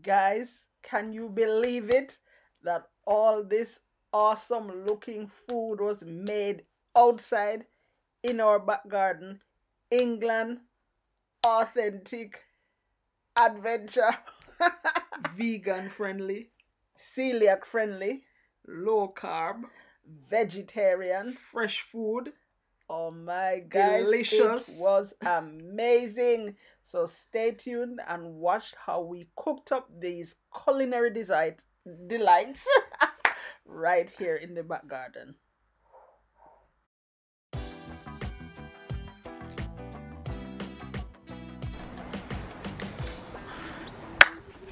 Guys, can you believe it? That all this awesome looking food was made outside in our back garden. England, authentic adventure, Vegan friendly, celiac friendly, low carb, vegetarian. fresh food. Oh my guys, Delicious. it was amazing. So stay tuned and watch how we cooked up these culinary delight, delights right here in the back garden.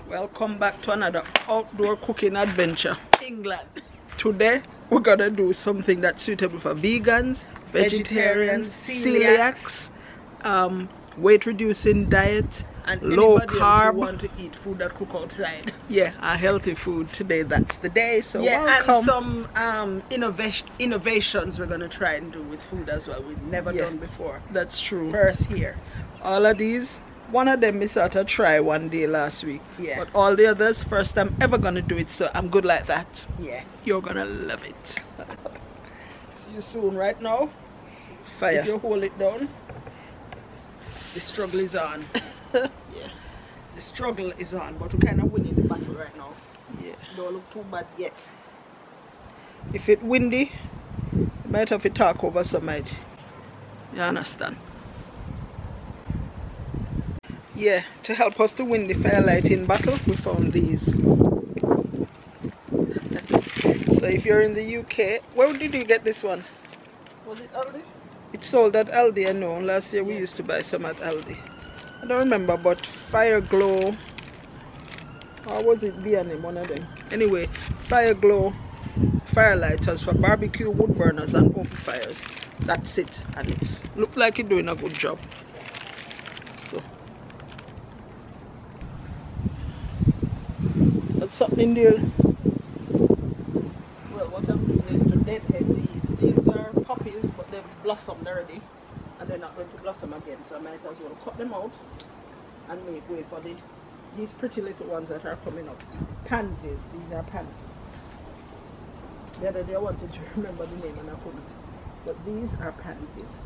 Welcome back to another outdoor cooking adventure. England. Today we're gonna do something that's suitable for vegans, vegetarians, Vegetarians, celiacs, um, weight reducing diet, And low carb. who want to eat food that cook outside. yeah, a healthy food today. That's the day. So yeah, welcome. and some um, innovation innovations we're gonna try and do with food as well. We've never Yeah. done before. that's true. First here. All of these, one of them we sort of try one day last week. Yeah. But all the others, first time ever gonna do it. So I'm good like that. Yeah. You're gonna love it. See you soon. Right now, if Fire. you hold it down, the struggle is on. yeah. The struggle is on, but we're kind of winning the battle right now. Yeah. Don't look too bad yet. If it windy, you might have to talk over somebody. You understand? Yeah, to help us to win the firelighting battle, we found these. so if you're in the UK, where did you get this one? Was it Aldi? It's sold at Aldi, I know. Last year we used to buy some at Aldi. I don't remember, but Fire Glow, or was it B&M, one of them? Anyway, Fire Glow firelighters for barbecue, wood burners, and open fires. That's it, and it's look like it's doing a good job. So, what's something there? Well, what I'm doing is to deadhead these. These are poppies, but they've blossomed already, and they're not going to blossom again. So I might as well cut them out and make way for the these pretty little ones that are coming up. Pansies. These are pansies. The other day I wanted to remember the name and I couldn't. But these are pansies.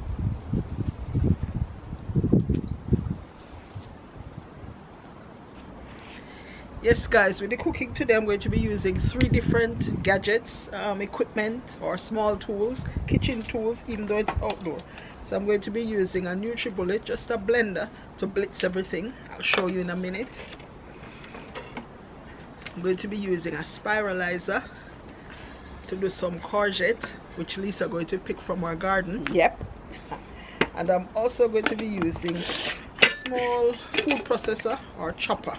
Yes, guys, with the cooking today, I'm going to be using three different gadgets, um, equipment, or small tools, kitchen tools, even though it's outdoor. So I'm going to be using a NutriBullet, just a blender to blitz everything. I'll show you in a minute. I'm going to be using a spiralizer to do some courgette, which Lisa going to pick from our garden. Yep. And I'm also going to be using a small food processor or chopper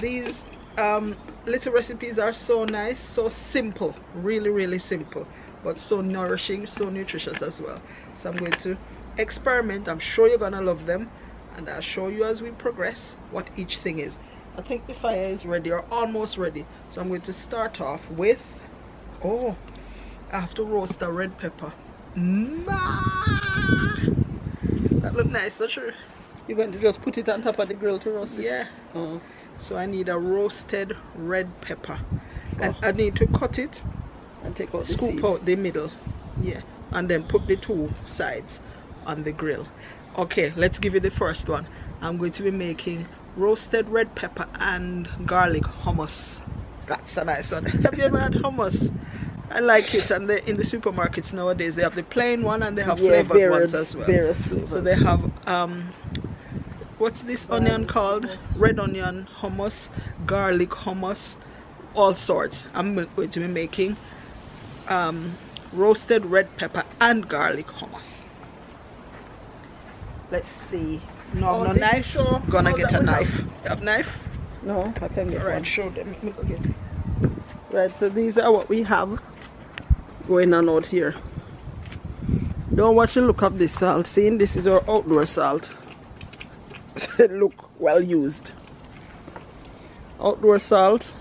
these um, little recipes are so nice so simple really really simple but so nourishing so nutritious as well. So i'm going to experiment. I'm sure you're gonna love them and i'll show you as we progress what each thing is. I think the fire is ready or almost ready. So i'm going to start off with oh i have to roast the red pepper. Mm that look nice not sure You're going to just put it on top of the grill to roast it? yeah. Uh, so I need a roasted red pepper. And Oh. I need to cut it and take out scoop seed. out the middle. Yeah. And then put the two sides on the grill. Okay let's give you the first one. I'm going to be making roasted red pepper and garlic hummus. That's a nice one. Have you ever had hummus? I like it. And they, in the supermarkets nowadays they have the plain one and they have Yeah, flavored ones as well. so they have um what's this onion called? Red onion hummus, garlic hummus, all sorts. I'm going to be making um roasted red pepper and garlic hummus. Let's see. No, Oh, no knife. show Gonna get a knife. You have knife? No, I can get Alright, one. show them. Let me go get it. Right, so these are what we have going on out here. Don't watch the look of this salt. Seeing this is our outdoor salt. look well used. Outdoor salt.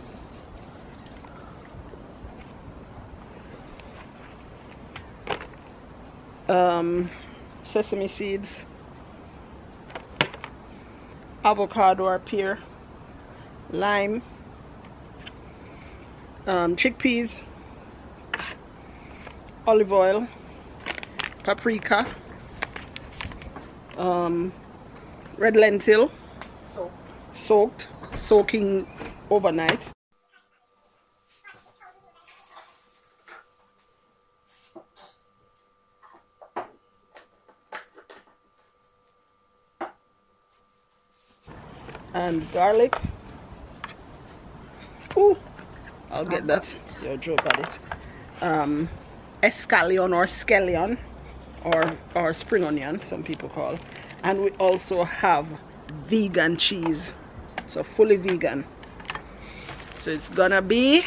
Um, sesame seeds, avocado or pear, lime, um, chickpeas, olive oil, paprika, um, red lentil, So soaked, soaking overnight. And garlic. Ooh, I'll get that. Your joke at it. Um, escallion or scallion or or spring onion some people call and we also have vegan cheese. So fully vegan. So it's gonna be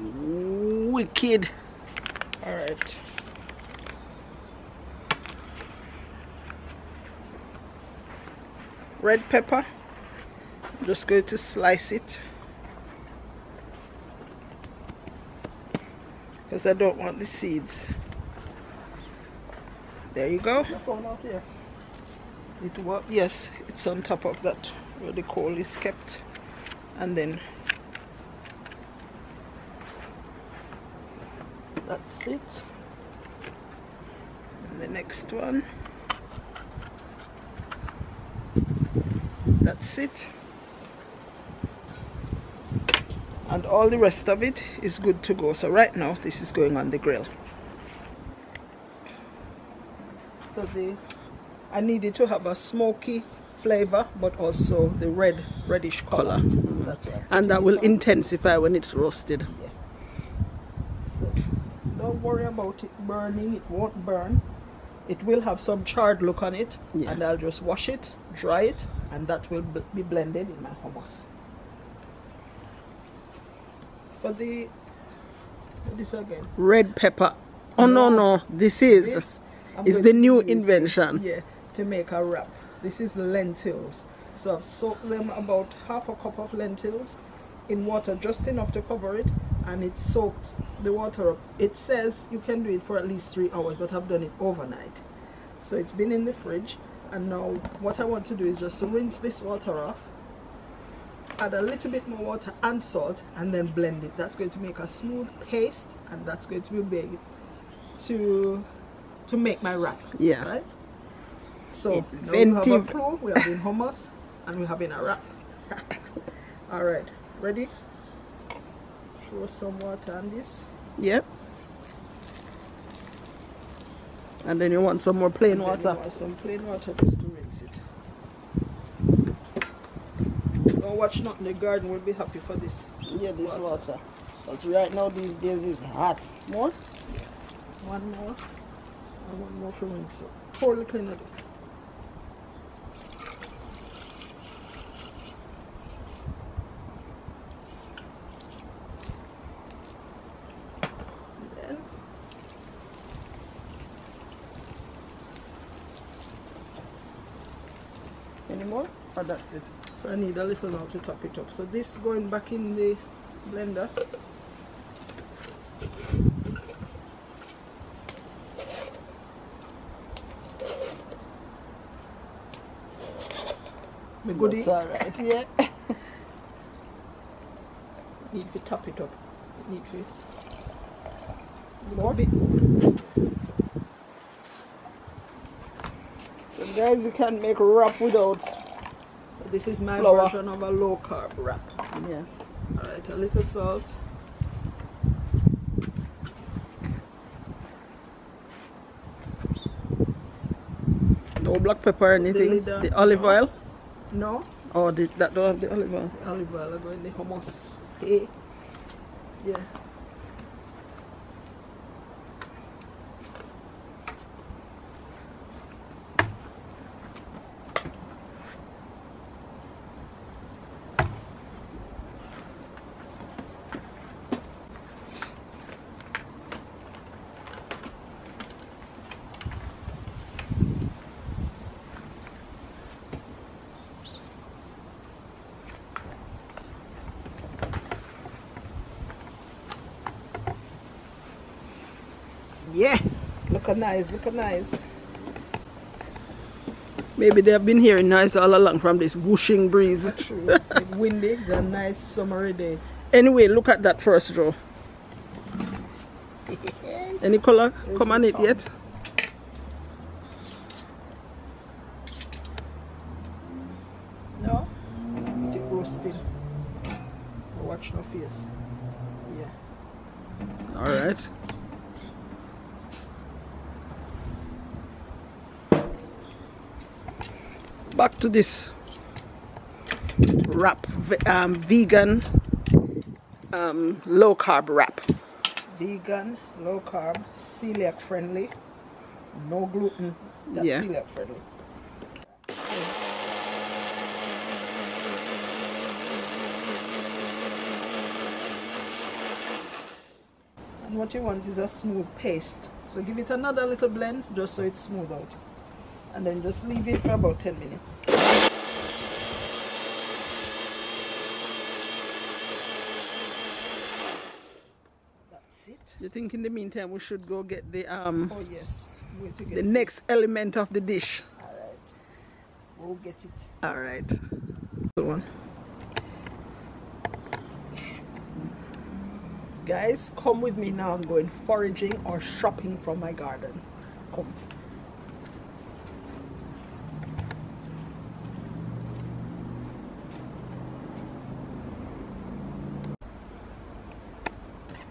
wicked. All right red pepper. I'm just going to slice it. Because I don't want the seeds. There you go the phone out here. It was yes it's on top of that where the coal is kept. And then that's it. And the next one that's it. And all the rest of it is good to go. So right now this is going on the grill. So the I needed to have a smoky flavor but also the red reddish color That's right. and that will intensify when it's roasted So don't worry about it burning. It won't burn. It will have some charred look on it, Yeah. and I'll just wash it, dry it, and that will be blended in my hummus. For the this again. red pepper oh no no, No. this is This is the new invention Yeah, to make a wrap. This is lentils. So I've soaked them about half a cup of lentils in water, just enough to cover it, and it's soaked the water up. It says you can do it for at least three hours, but I've done it overnight. So it's been in the fridge, and now what I want to do is just to rinse this water off, add a little bit more water and salt, and then blend it. That's going to make a smooth paste, and that's going to be big to to make my wrap. Yeah. Right. So now you have a Inventive. clue. We have in hummus and we have in a wrap. All right. Ready? Throw some water on this. yep and then you want some more plain And then you water want some plain water just to rinse it. Don't watch not in the garden. We'll be happy for this. yeah this water. water because right now these days is hot more One more. And one more for rinse. So pour the clean of this. Then any more or ah, that's it So I need a little now to top it up. So this going back in the blender. Me goodie. That's all right yeah Need to top it up. Need to. More? Bit. so guys you can make wrap without this is my Flour. version of a low carb wrap. yeah Alright, a little salt. no black pepper or anything on. the olive No. oil No, Oh, the, that don't have the olive oil olive oil. I go in the hummus. Hey. Yeah. Yeah. Look a nice, look a nice. Maybe they have been hearing noise all along from this whooshing breeze. True. windy. It's a nice summery day. Anyway, look at that first row. Any color There's come on it yet? No? Keep roasting. Watch no face. Yeah. All right. Back to this wrap, um, vegan, um, low carb wrap. Vegan, low carb, celiac friendly, no gluten. That's Yeah. celiac friendly. And what you want is a smooth paste. So give it another little blend just so it's smooth out. And then just leave it for about 10 minutes. That's it. You think in the meantime we should go get the um Oh yes, I'm going to get the next element of the dish? Alright. We'll get it. All right. Good one. Guys, come with me now. I'm going foraging or shopping from my garden. Come.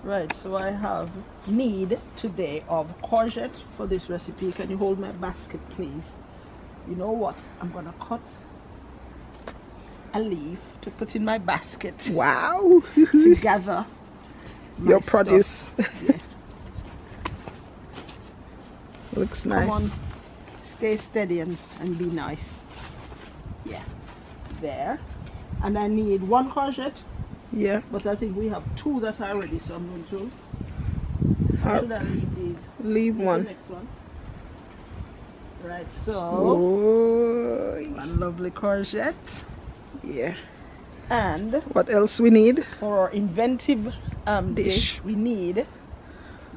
Right, so I have need today of courgette for this recipe. Can you hold my basket, please? You know what? I'm gonna cut a leaf to put in my basket Wow. to gather my Your stuff. produce. Yeah. Looks Come nice. on, stay steady and, and be nice. Yeah, there. And I need one courgette, Yeah. but I think we have two that are ready, so I'm going to. How Uh, should I leave these? Leave Leave one. The next one. Right, so Oh. one lovely courgette, Yeah. and What else we need? for our inventive um, dish. Dish. we need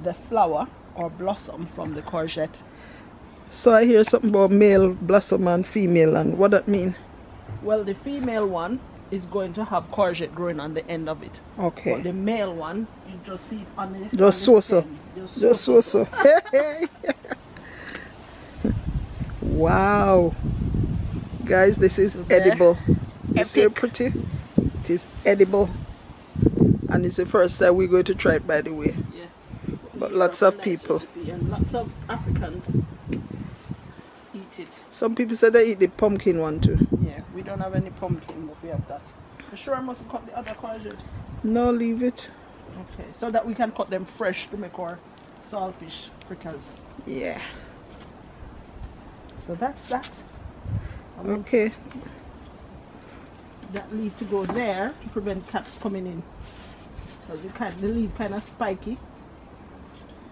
the flower or blossom from the courgette. So I hear something about male blossom and female and what that mean? Well, the female one is going to have courgette growing on the end of it. But Okay. the male one, you just see it on the Just so so. Just, Just so so. wow. Guys, this is edible. You see how pretty? It is edible. And it's the first time we're going to try it by the way. Yeah. But lots of people. And lots of Africans eat it. Some people say they eat the pumpkin one too. Yeah, we don't have any pumpkin, have that. You sure I must cut the other courgette? No, leave it. Okay, so that we can cut them fresh to make our saltfish fritters. Yeah. So that's that. Okay. that leaf to go there to prevent cats coming in. Because the, cat, the leaf kind of spiky.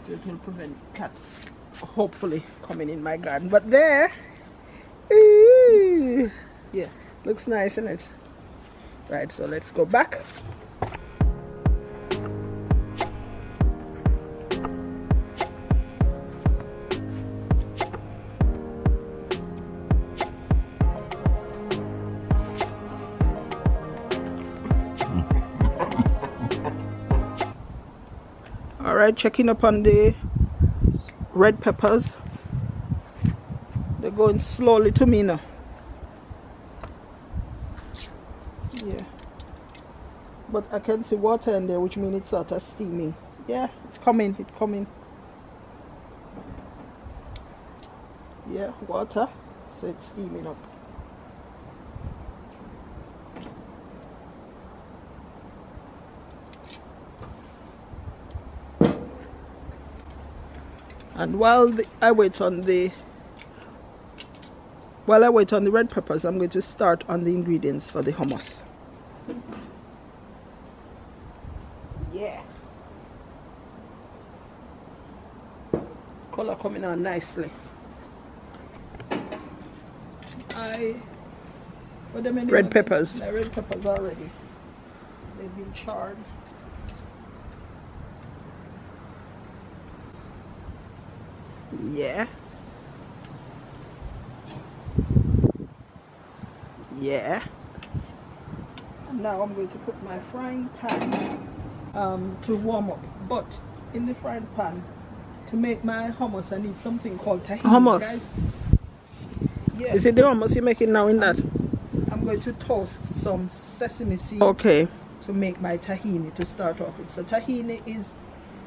So it will prevent cats hopefully coming in my garden. But there, Ooh. yeah. Looks nice, isn't it? Right, so let's go back. All right, checking up on the red peppers. They're going slowly to me now. Yeah. But I can see water in there, which means it's sort of steaming. Yeah, it's coming, it's coming. Yeah, water. So it's steaming up. And while the, I wait on the while I wait on the red peppers, I'm going to start on the ingredients for the hummus. Yeah. Color coming on nicely. I put them in Red peppers. My red peppers are ready. They've been charred. Yeah. Yeah. And now I'm going to put my frying pan um, to warm up. But in the frying pan, to make my hummus, I need something called tahini. Hummus? Guys. Yeah. Is it the hummus you're making now in that? I'm going to toast some sesame seeds Okay. to make my tahini to start off with. So tahini is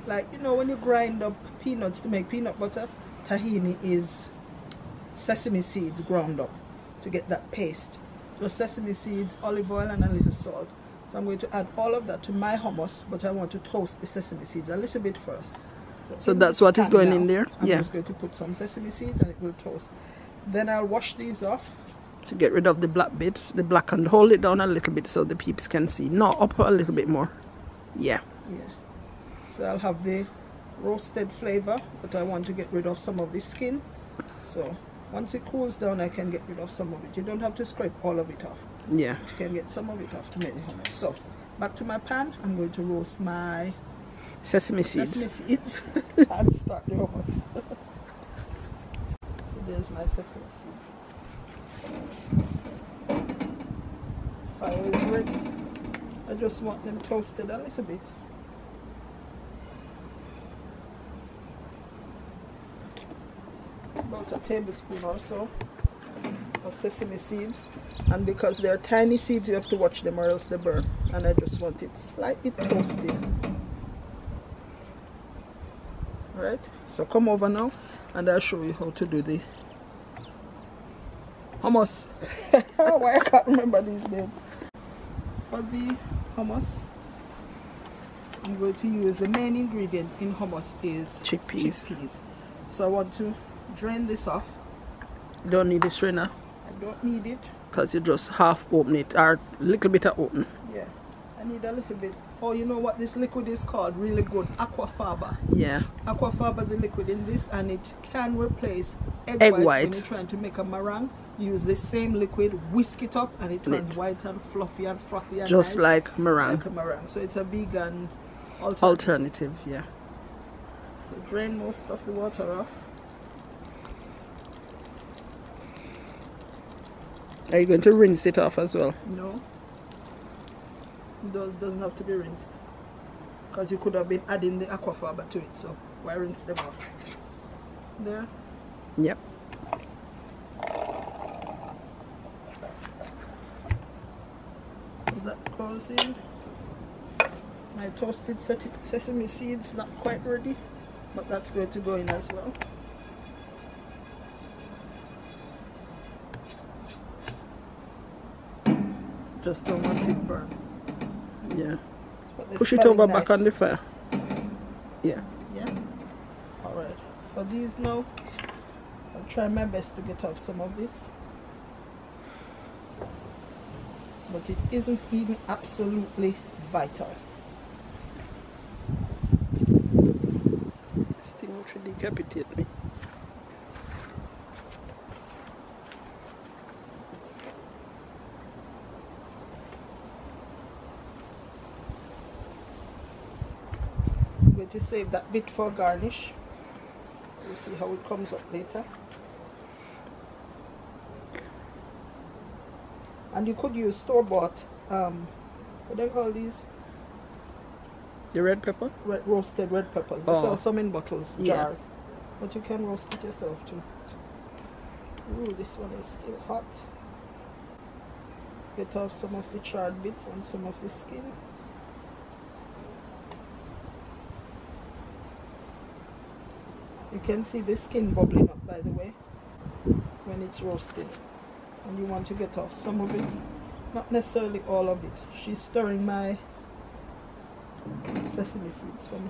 like you know when you grind up peanuts to make peanut butter, tahini is sesame seeds ground up to get that paste. So sesame seeds, olive oil and a little salt. So I'm going to add all of that to my hummus, but I want to toast the sesame seeds a little bit first. So in that's what is going now, in there? I'm Yeah. just going to put some sesame seeds and it will toast. Then I'll wash these off To get rid of the black bits, the black and hold it down a little bit so the peeps can see. No, up a little bit more. Yeah. Yeah. So I'll have the roasted flavor, but I want to get rid of some of the skin. So once it cools down, I can get rid of some of it. You don't have to scrape all of it off. Yeah. You can get some of it off to make the hummus. So back to my pan. I'm going to roast my Sesame seeds. sesame seeds and start the hummus. There's my sesame seed. Fire is ready. I just want them toasted a little bit. About a tablespoon or so of sesame seeds. And because they're tiny seeds, you have to watch them or else they burn. And I just want it slightly toasted. Right? So come over now and I'll show you how to do the hummus. Why oh, I can't remember these names. For the hummus, I'm going to use the main ingredient in hummus is Chickpeas. chickpeas. So I want to drain this off. Don't need the strainer don't need it. because you just half open it or a little bit of open. Yeah. I need a little bit. Oh, you know what this liquid is called? Really good. Aquafaba. Yeah. Aquafaba, the liquid in this, and it can replace egg, Egg whites white. when you're trying to make a meringue. Use the same liquid, whisk it up, and it turns white and fluffy and frothy and Just nice, like meringue. like a meringue. So it's a vegan alternative. Alternative, yeah. So drain most of the water off. Are you going to rinse it off as well? No. It does, doesn't have to be rinsed. Because you could have been adding the aquafaba to it, so why rinse them off? There. Yep. So that goes in. My toasted sesame seeds not quite ready, but that's going to go in as well. Just don't want it burned. Yeah. Push it smelling over back on the fire. Yeah. Yeah. All right. For these now, I'll try my best to get off some of this. But it isn't even absolutely vital. This thing should decapitate me. To save that bit for garnish. We'll see how it comes up later. And you could use store-bought, um, what do they call these? The red pepper? Red, roasted red peppers. They Oh. sell some in bottles, Yeah. jars. But you can roast it yourself too. Ooh, this one is still hot. Get off some of the charred bits and some of the skin. You can see the skin bubbling up by the way when it's roasted. And you want to get off some of it. Not necessarily all of it. She's stirring my sesame seeds for me.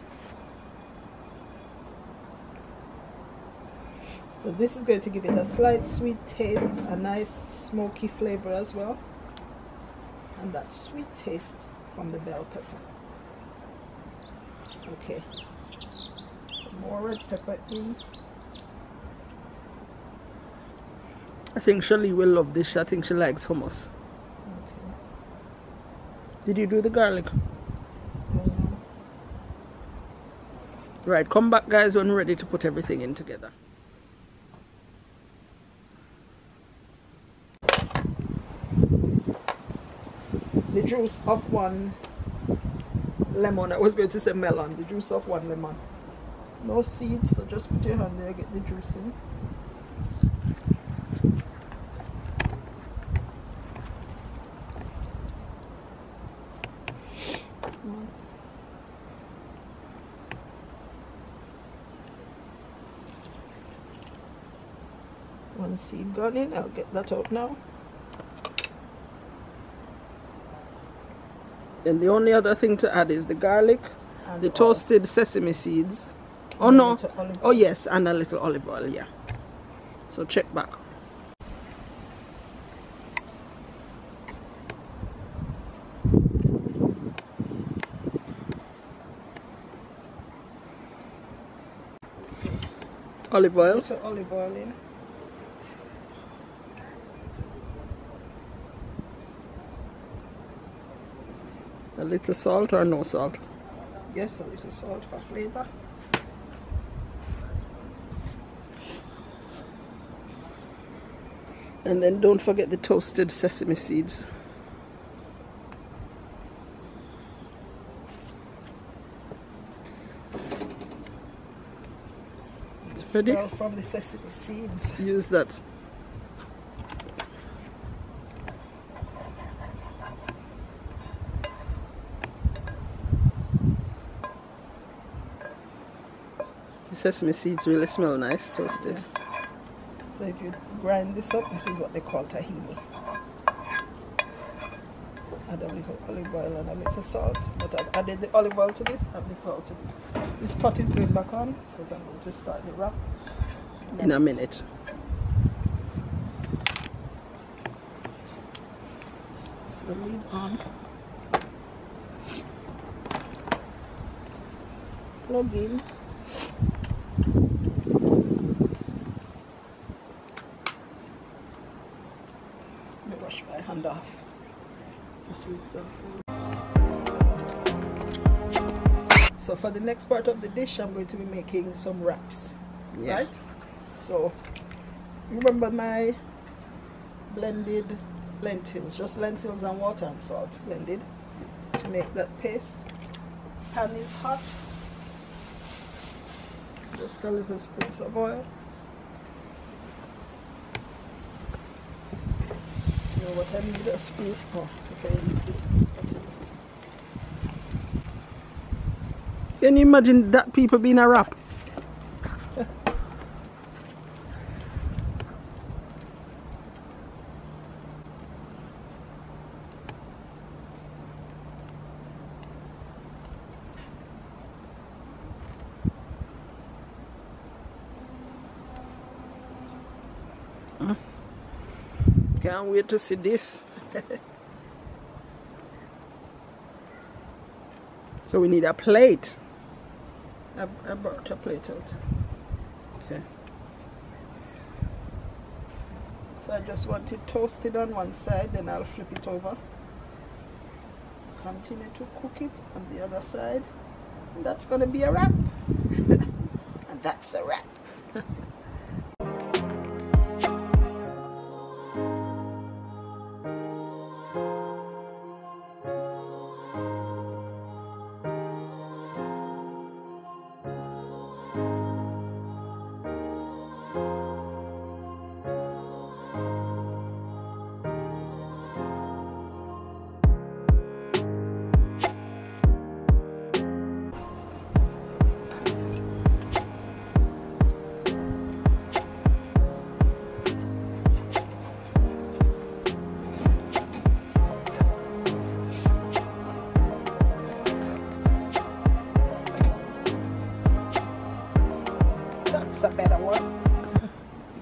So this is going to give it a slight sweet taste, a nice smoky flavor as well. And that sweet taste from the bell pepper. Okay. More red pepper in. I think Shirley will love this. I think she likes hummus. Okay. Did you do the garlic? Right, come back guys when we're ready to put everything in together. the juice of one lemon. I was going to say melon. The juice of one lemon. No seeds, so just put your hand there, get the juice in. Mm. One seed gone in, I'll get that out now. And the only other thing to add is the garlic, And the oil. toasted sesame seeds. Oh no. Oh yes, and a little olive oil, yeah. So check back. Olive oil. Little olive oil in. A little salt or no salt. Yes, a little salt for flavor. And then don't forget the toasted sesame seeds. Ready. Smell from the sesame seeds. Use that. The sesame seeds really smell nice, toasted. So if you grind this up, this is what they call tahini. Add a little olive oil and a little salt. But I've added the olive oil to this and the salt to this. This pot is going back on because I'm going to start the wrap. In a minute. So the lid on. Plug in. For the next part of the dish, I'm going to be making some wraps, Yeah. right? So remember my blended lentils, just lentils and water and salt blended to make that paste. Pan is hot. Just a little spritz of oil. You know what I need? A spoon. Oh, okay, use the spatula. Can you imagine that people being a wrap? Hmm? Can't wait to see this. so we need a plate. I, I brought a plate out. Okay. So I just want toast it toasted on one side, then I'll flip it over. Continue to cook it on the other side. And that's going to be a wrap. and that's a wrap.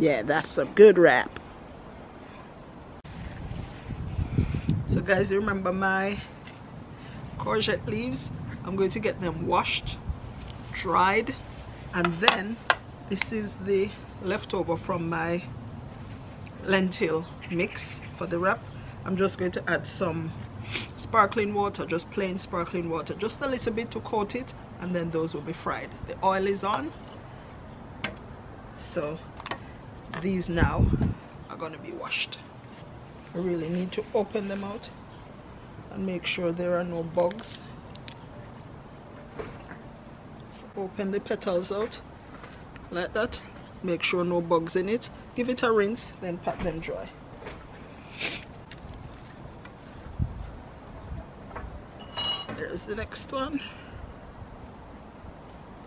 Yeah, that's a good wrap. So guys, remember my courgette leaves? I'm going to get them washed, dried, and then this is the leftover from my lentil mix for the wrap. I'm just going to add some sparkling water, just plain sparkling water, just a little bit to coat it, and then those will be fried. The oil is on, so these now are going to be washed. I really need to open them out and make sure there are no bugs. So open the petals out like that. Make sure no bugs in it. Give it a rinse then pat them dry. There's the next one.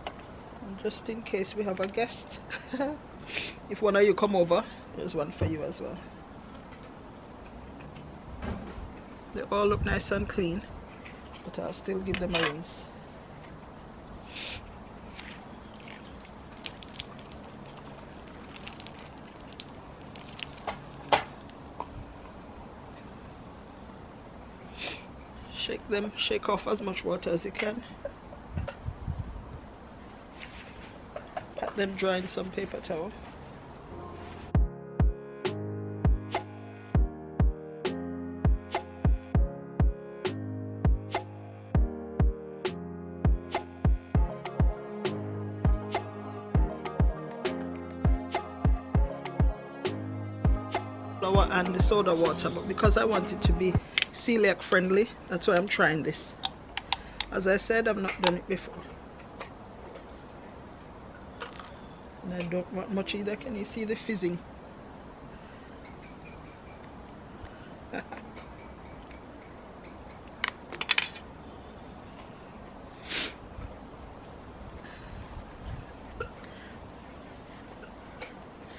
And just in case we have a guest if one of you come over there's one for you as well. They all look nice and clean but I'll still give them a rinse. Shake them shake off as much water as you can them dry in some paper towel. And the soda water but because I want it to be celiac friendly that's why I'm trying this. As I said I've not done it before and I don't want much either can you see the fizzing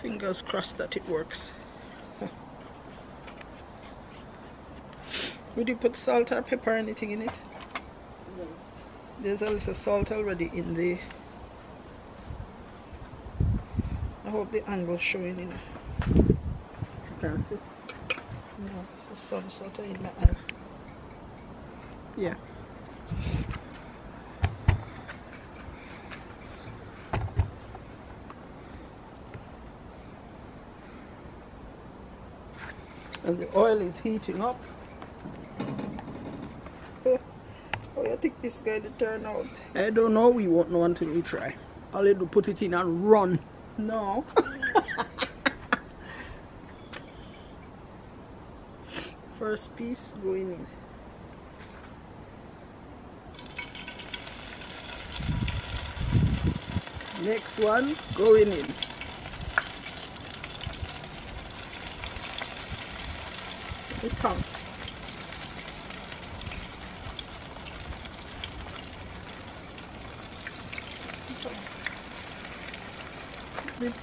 fingers crossed that it works Would you put salt or pepper or anything in it? No. There's a little salt already in the. I hope the angle's showing in. Can't see. No, the sun sort of in my eye. Yeah. And the oil is heating up. How you think this going to turn out? I don't know. We won't know until we try. All you do put it in and run. No. First piece going in. Next one going in. It comes.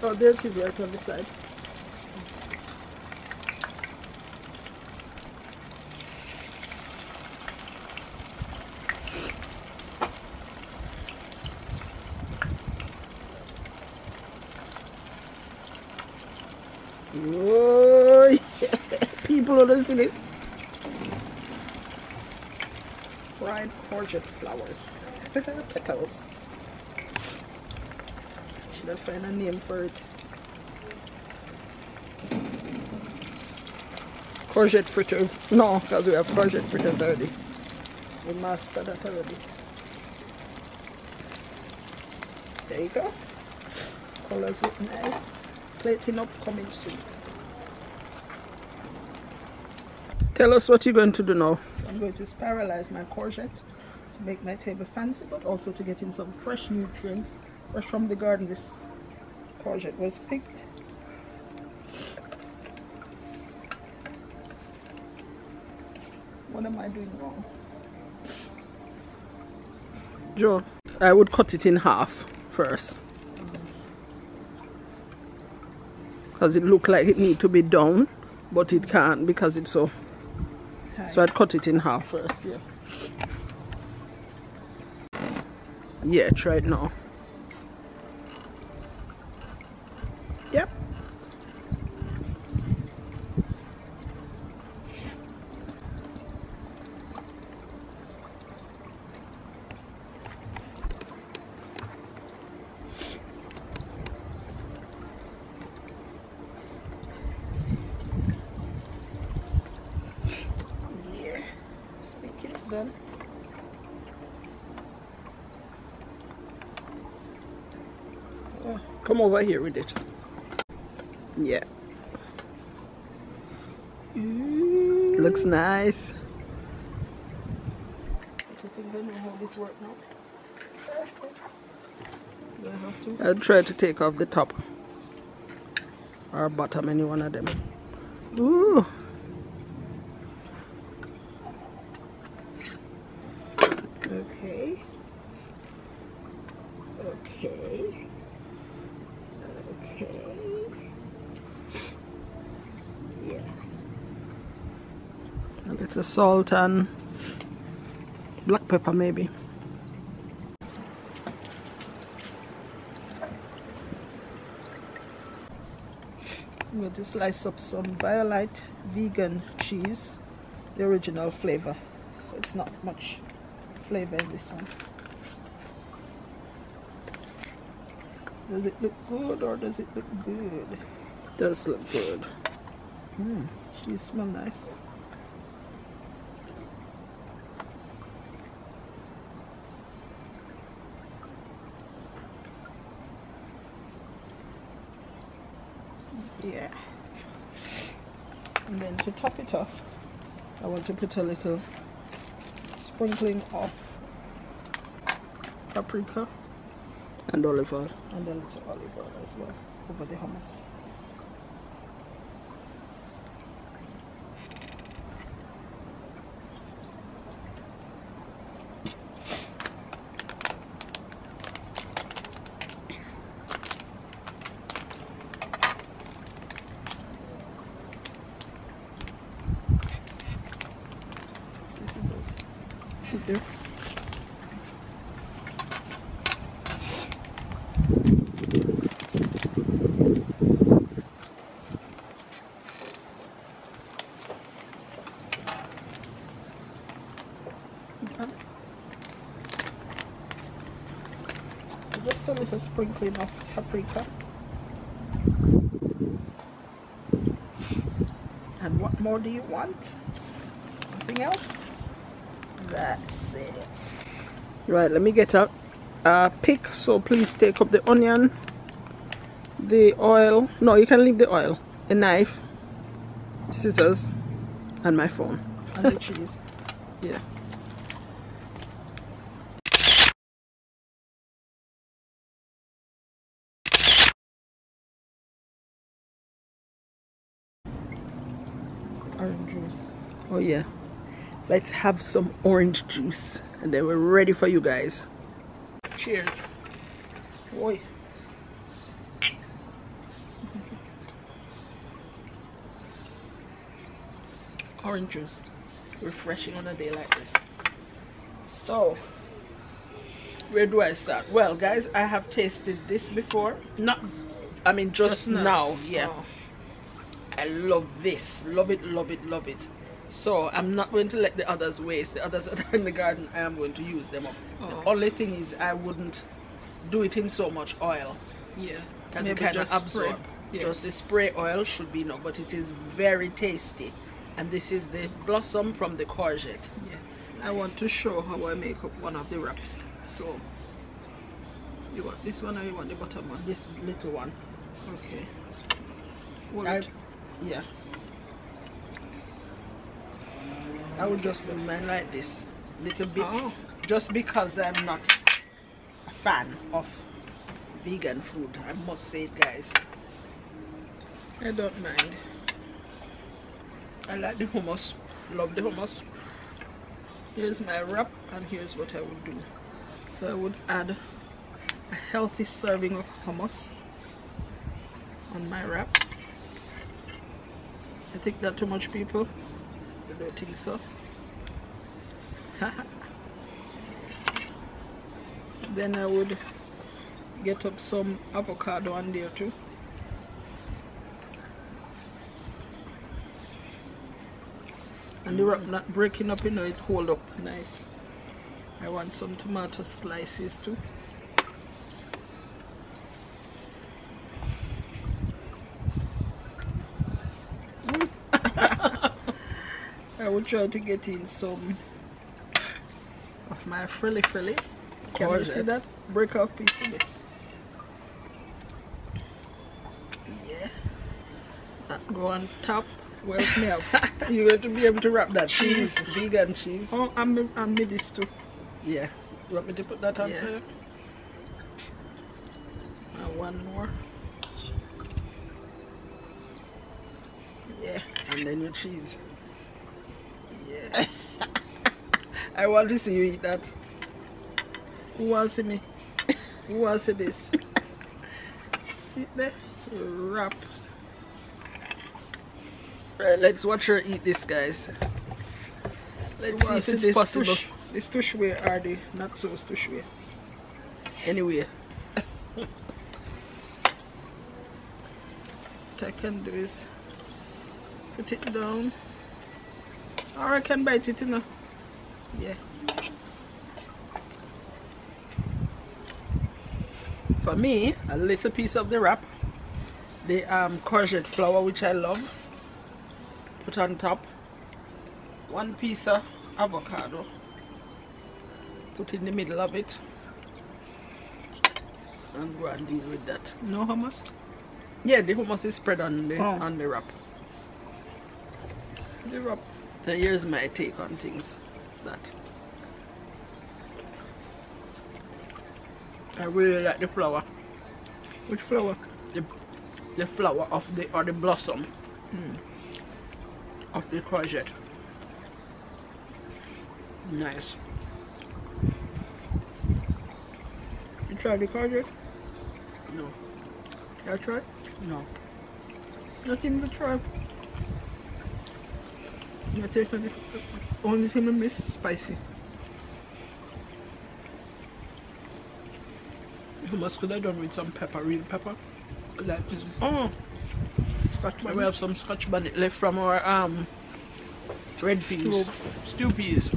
Oh, there's is right on the side. Oh, people are listening. Fried courgette flowers. Petals. I find a name for it? Courgette fritters. No, because we have courgette fritters already. We mastered that already. There you go. Colors look nice. Plating up coming soon. Tell us what you're going to do now. So I'm going to spiralize my courgette to make my table fancy, but also to get in some fresh nutrients, fresh from the garden. This courgette was picked. What am I doing wrong? Joe, I would cut it in half first. Because it look like it need to be down, but it can't because it's so. So I'd cut it in half first, yeah. Yeah, try it now. Yep. Yeah, I think it's done. Come over here with it. Yeah. Mm. Looks nice. think I know how this works now? I? I'll try to take off the top or bottom, any one of them. Ooh. Okay. Okay. Yeah. A little salt and black pepper maybe. I'm going to slice up some Violife vegan cheese, the original flavor. So it's not much flavor in this one. Does it look good or does it look good? Does look good. Hmm, cheese smell nice. Yeah. And then to top it off, I want to put a little sprinkling of paprika And olive oil. and a little olive oil as well over the hummus. Scissors. Sit there. Just a little sprinkling of paprika. And what more do you want? Nothing else? That's it. Right, let me get a, a uh, pick. So please take up the onion, the oil. No, you can leave the oil. A knife, scissors, and my phone. And the cheese. Yeah. Orange juice. Oh yeah. Let's have some orange juice, and then we're ready for you guys. Cheers. Oi. Orange juice. Refreshing on a day like this. So, where do I start? Well, guys, I have tasted this before. Not, I mean, just, Just now. now. Yeah. Oh. I love this. Love it, love it, love it. So, I'm not going to let the others waste. The others that are in the garden, I am going to use them up. Oh. The only thing is, I wouldn't do it in so much oil Yeah. because it kind of absorb. Yeah. Just the spray oil should be enough, but it is very tasty. And this is the blossom from the courgette. Yeah. I want to show how I make up one of the wraps. So, you want this one or you want the bottom one? This little one. Okay. I, yeah. I would just mine like this, little bits, Oh. just because I'm not a fan of vegan food. I must say it, guys. I don't mind. I like the hummus. Love the hummus. Here's my wrap and here's what I would do. So I would add a healthy serving of hummus on my wrap. I think that too much people? I don't think so. then I would get up some avocado on there too. And the wrap not breaking up, you know, it hold up nice. I want some tomato slices too. I will try to get in some my frilly frilly. Can you see that? Break off piece of it. Yeah. That go on top. Where else me have? You're going to be able to wrap that cheese, vegan cheese. Oh, I'm I'm made this too. Yeah. You want me to put that on Yeah. there? And one more. Yeah. And then your cheese. Yeah. I want to see you eat that. Who wants to see me? Who wants to see this? Sit there. Wrap. Right, let's watch her eat this, guys. Let's Who see if it's possible. Tush, this tush way are the not so tush way. Anyway, What I can do is put it down. Or I can bite it, you know. Yeah. for me, a little piece of the wrap, the um, courgette flower, which I love, put on top. One piece of avocado, put in the middle of it, and go and deal with that. No hummus? Yeah, the hummus is spread on the Oh. on the wrap. The wrap. So here's my take on things. That I really like the flower. Which flower? The the flower of the or the blossom Mm. of the courgette. Nice. You tried the courgette? No, I tried? no. Nothing to try. The only thing I miss is spicy. Could have done with some pepper, real pepper. Like this. Oh, Scotch We have some scotch bonnet left from our um red peas, Stew. peas.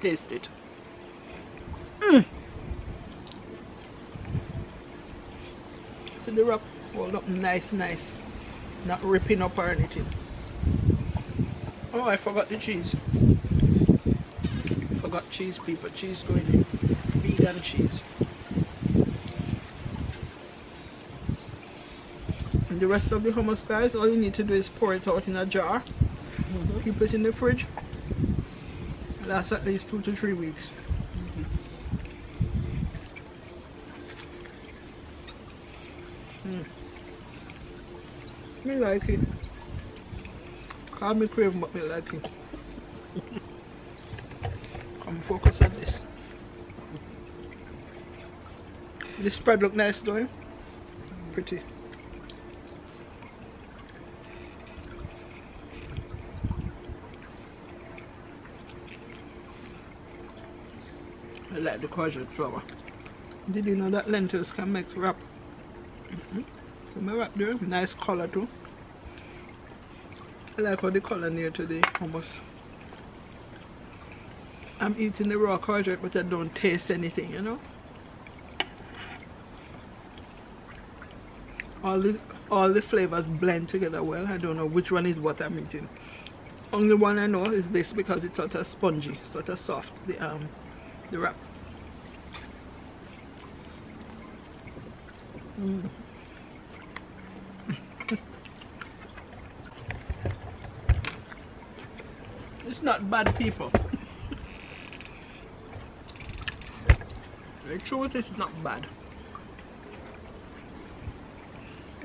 Taste it. So the wrap hold up nice, nice. Not ripping up or anything. Oh, I forgot the cheese. Forgot cheese, people. Cheese going in. Vegan cheese. And the rest of the hummus, guys, all you need to do is pour it out in a jar. Mm-hmm. Keep it in the fridge. Lasts at least two to three weeks. Mm. Me like it. Call me craving, but me like it. Come focus on this. This spread look nice don't you? Eh? Pretty. I like the courgette flower. Did you know that lentils can make wrap? Mm-hmm. So my wrap there, nice color too. I like how the color near to the hummus. I'm eating the raw courgette, but I don't taste anything, you know. All the all the flavors blend together well. I don't know which one is what I'm eating. Only one I know is this because it's sort of spongy, sort of soft. The um the wrap. It's not bad, people. the truth is not bad.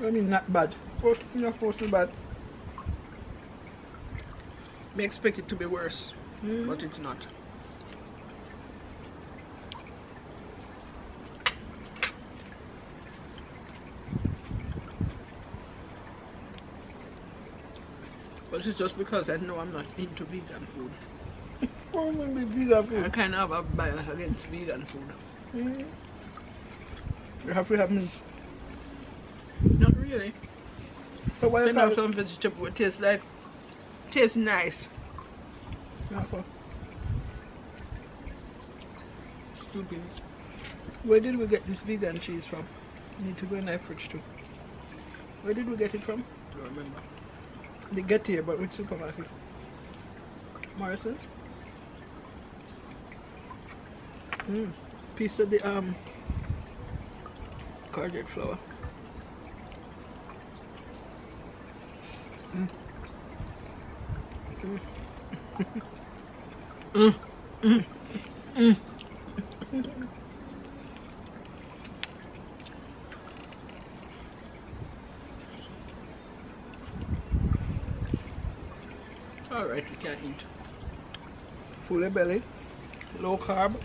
I mean, not bad. First, not to bad. We expect it to be worse, but hmm? it's not. But it's just because I know I'm not into vegan food. Vegan I kind of have a bias against vegan food. Mm. You have to have meat. Not really. So why you call have some vegetable that tastes like, tastes nice. Okay. Stupid. Where did we get this vegan cheese from? Need to go in my fridge too. Where did we get it from? I don't remember. They get here, but which supermarket? Morrison's. Mm. Piece of the um courgette flower. Mm. Mm. mm, mm, mm. Alright, we can eat. Fully belly, low carb,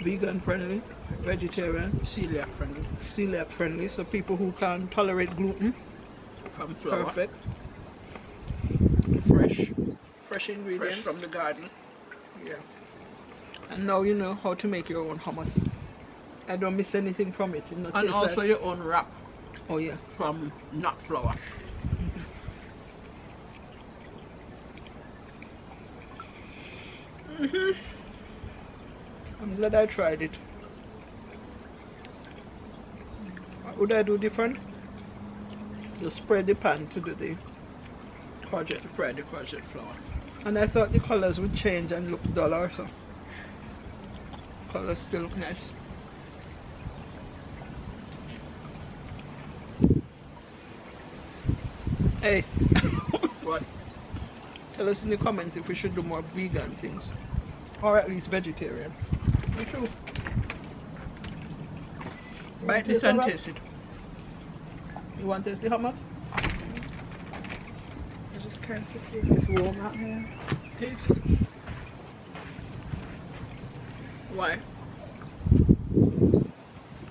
vegan friendly, vegetarian, celiac friendly. Celiac friendly, so people who can tolerate gluten From flour. Perfect. Fresh, fresh ingredients Fresh from the garden. Yeah. And now you know how to make your own hummus. I don't miss anything from it. It And also like- your own wrap oh yeah. from nut flour. Glad I tried it. What would I do different? Just spread the pan to do the courgette. Fry the courgette flower. And I thought the colors would change and look duller, so colors still look nice. Hey, What? tell us in the comments if we should do more vegan things, or at least vegetarian. True. Bite this taste and taste it. You want to taste the hummus? I just came to see if it's warm out here. Taste it. Why?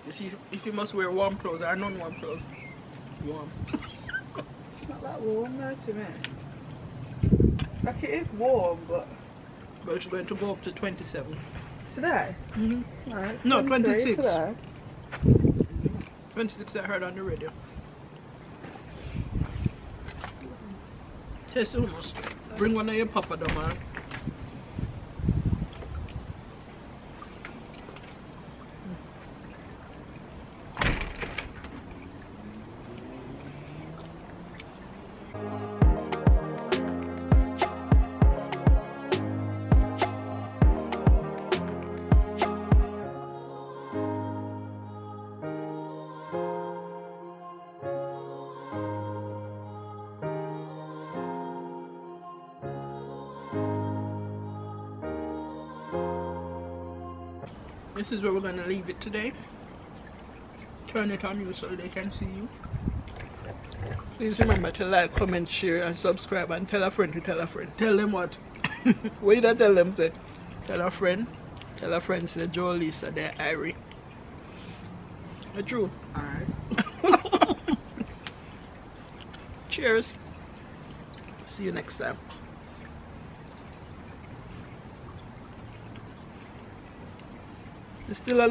You see, if you must wear warm clothes or non-warm clothes, warm. It's not that warm though to me. Like it is warm, but But it's going to go up to 27. Today? Mm-hmm. No, No, 26. Today. 26 I heard on the radio. Taste the hummus. Bring one of your papadum, man. This is where we're going to leave it today. Turn it on you so they can see you. Please remember to like, comment, share, and subscribe, and tell a friend to tell a friend. Tell them what? what did I tell them? Say, tell a friend. Tell a friend. Say Joleisa, they're Irie. The true. Alright. Cheers. See you next time. You still a